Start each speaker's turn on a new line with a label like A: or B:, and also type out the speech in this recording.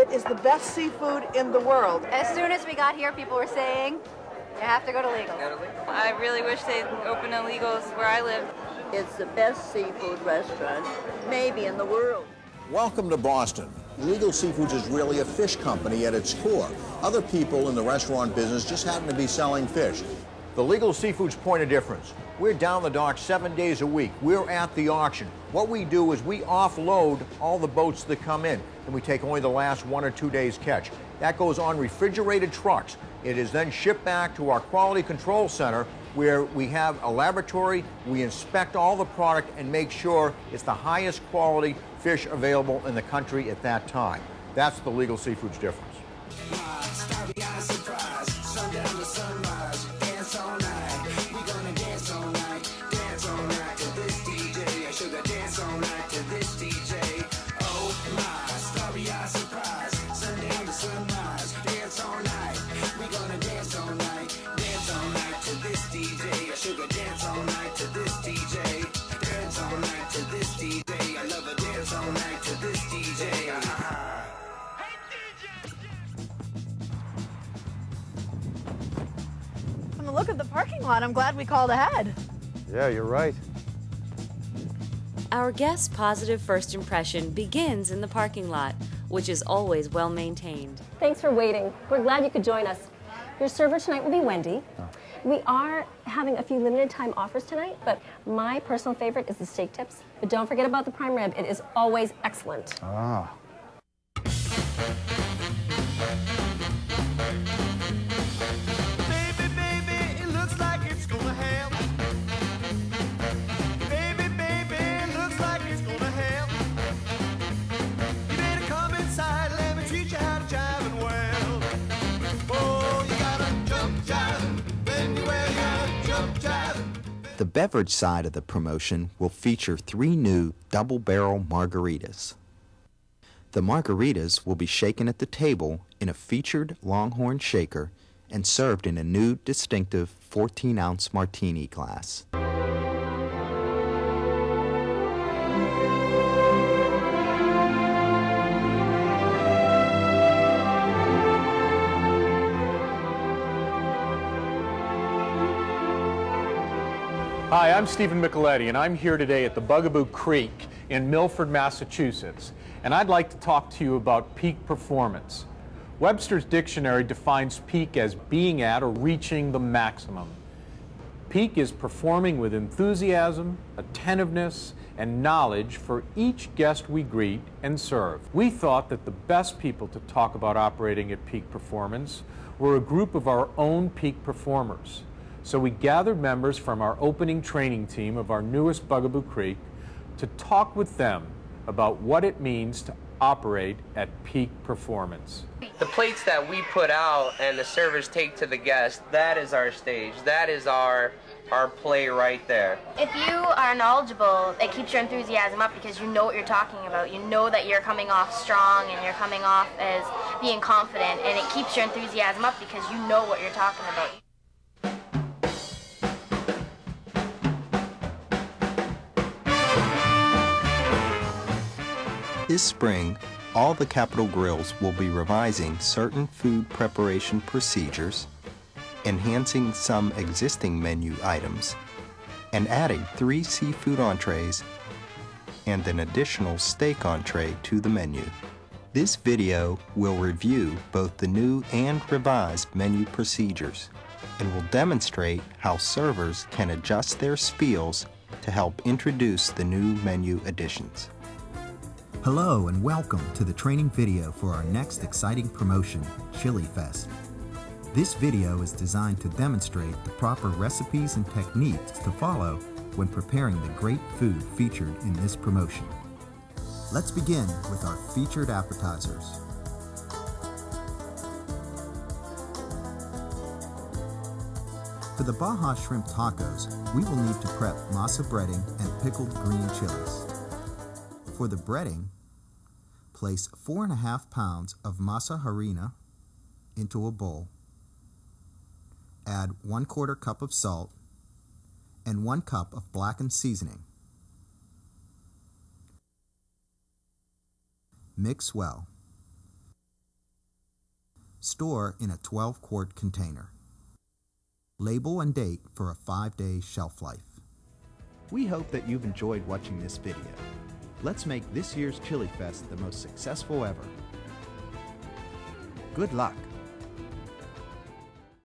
A: It is the best seafood in the world.
B: As soon as we got here, people were saying, you have to go to legal.
C: I really wish they'd open illegals where I live.
D: It's the best seafood restaurant, maybe in the world.
E: Welcome to Boston. Legal Seafoods is really a fish company at its core. Other people in the restaurant business just happen to be selling fish. The Legal Seafoods point of difference. We're down the dock seven days a week. We're at the auction. What we do is we offload all the boats that come in, and we take only the last one or two days catch. That goes on refrigerated trucks. It is then shipped back to our quality control center where we have a laboratory, we inspect all the product and make sure it's the highest quality fish available in the country at that time. That's the legal seafoods difference.
B: From the look of the parking lot, I'm glad we called ahead.
F: Yeah, you're right.
G: Our guest's positive first impression begins in the parking lot, which is always well maintained.
H: Thanks for waiting. We're glad you could join us. Your server tonight will be Wendy. Oh. We are having a few limited time offers tonight, but my personal favorite is the steak tips. But don't forget about the prime rib. It is always excellent.
F: Ah.
I: The beverage side of the promotion will feature three new double barrel margaritas. The margaritas will be shaken at the table in a featured Longhorn shaker and served in a new distinctive 14 ounce martini glass.
J: Hi, I'm Stephen Micheletti, and I'm here today at the Bugaboo Creek in Milford, Massachusetts. And I'd like to talk to you about peak performance. Webster's dictionary defines peak as being at or reaching the maximum. Peak is performing with enthusiasm, attentiveness, and knowledge for each guest we greet and serve. We thought that the best people to talk about operating at peak performance were a group of our own peak performers. So we gathered members from our opening training team of our newest Bugaboo Creek to talk with them about what it means to operate at peak performance.
K: The plates that we put out and the servers take to the guests, that is our stage. That is our our play right there.
L: If you are knowledgeable, it keeps your enthusiasm up because you know what you're talking about. You know that you're coming off strong and you're coming off as being confident, and it keeps your enthusiasm up because you know what you're talking about.
I: This spring, all the Capital Grilles will be revising certain food preparation procedures, enhancing some existing menu items, and adding three seafood entrees and an additional steak entree to the menu. This video will review both the new and revised menu procedures and will demonstrate how servers can adjust their spiels to help introduce the new menu additions.
M: Hello and welcome to the training video for our next exciting promotion, Chili Fest. This video is designed to demonstrate the proper recipes and techniques to follow when preparing the great food featured in this promotion. Let's begin with our featured appetizers. For the Baja Shrimp Tacos, we will need to prep masa breading and pickled green chilies. For the breading, place four and a half pounds of masa harina into a bowl. Add one quarter cup of salt and one cup of blackened seasoning. Mix well. Store in a 12 quart container. Label and date for a 5 day shelf life.
F: We hope that you've enjoyed watching this video. Let's make this year's Chili Fest the most successful ever. Good luck!